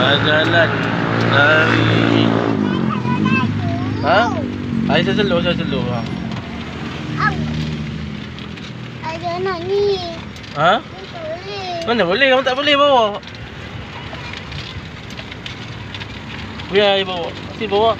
Bagalan Lari. Ha? Air saya seluruh, saya seluruh ha? Ayah nak ni. Ha? Mana boleh, kamu tak boleh bawa. Biar air bawa. Si bawa.